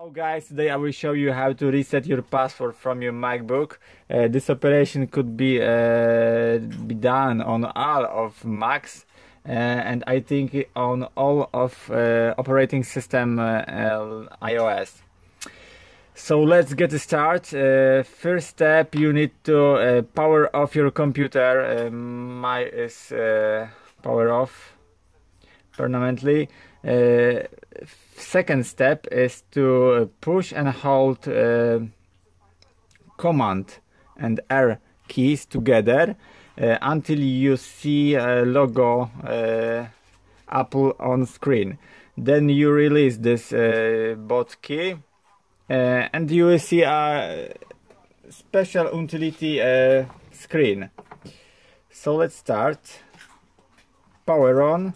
Hello guys, today I will show you how to reset your password from your MacBook. Uh, this operation could be uh, be done on all of Macs uh, and I think on all of uh, operating system uh, iOS. So let's get started. Uh, first step, you need to power off your computer. my is power off permanently second step is to push and hold uh, command and R keys together uh, until you see a logo uh, Apple on screen. Then you release this uh, bot key uh, and you will see a special utility uh, screen. So let's start. Power on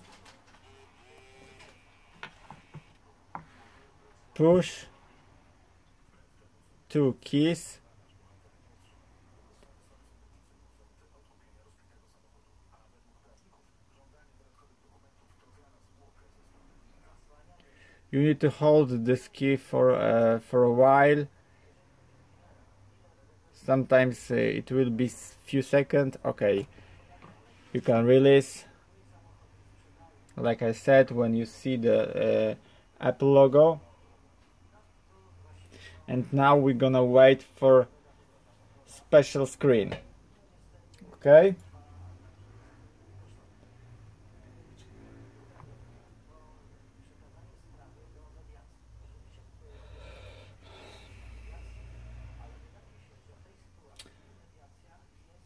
push two keys you need to hold this key for uh, for a while. Sometimes uh, it will be few seconds. Okay. You can release. Like I said when you see the uh, Apple logo and now we're gonna wait for special screen. Okay?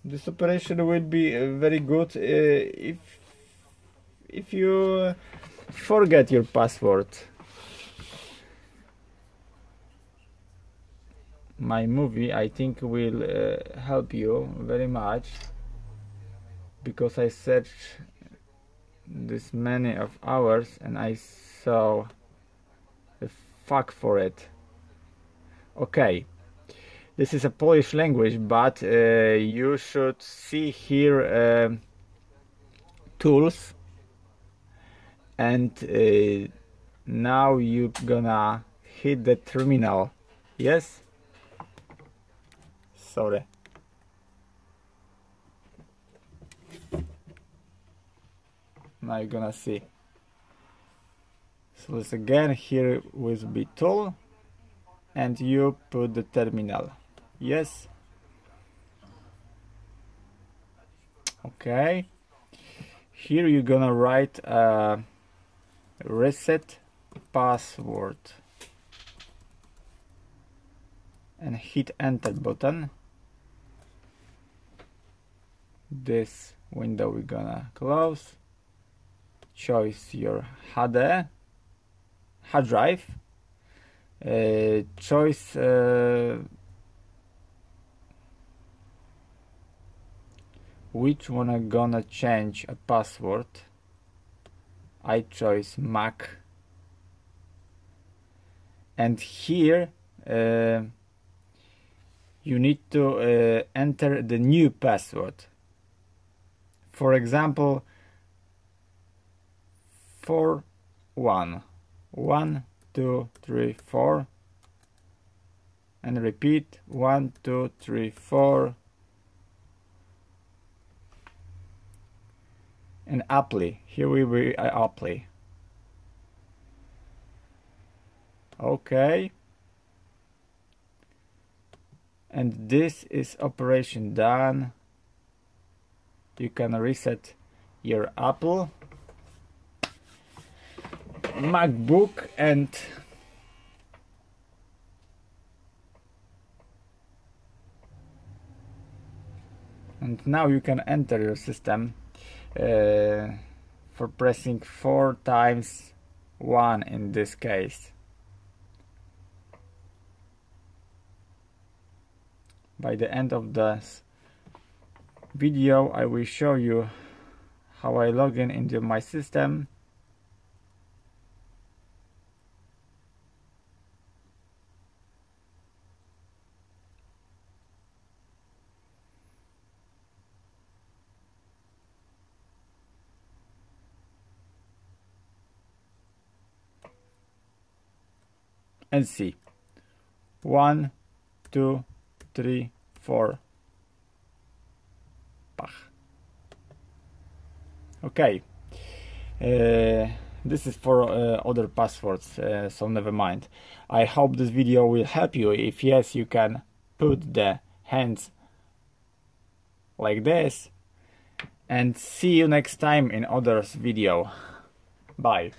This operation will be uh, very good uh, if if you forget your password my movie I think will uh, help you very much because I searched this many of hours and I saw the fuck for it. Okay. This is a Polish language but uh, you should see here uh, tools. And uh, now you're gonna hit the terminal. Yes sorry. Now you're gonna see. So let's again here with B tool and you put the terminal. Yes. Okay. Here you're gonna write a reset password and hit enter button this window we're gonna close. Choose your hard hard drive. Uh, choice uh, which one I'm gonna change a password. I choose Mac. And here uh, you need to uh, enter the new password for example, 4, 1, 1, 2, 3, 4, and repeat 1, 2, 3, 4, and apply. Here we will uh, apply. Okay. And this is operation done you can reset your Apple MacBook and and now you can enter your system uh, for pressing four times one in this case. By the end of the video I will show you how I log in into my system. And see. One two three four Pach. okay. Uh, this is for uh, other passwords uh, so never mind. I hope this video will help you. If yes you can put the hands like this. And see you next time in others video. Bye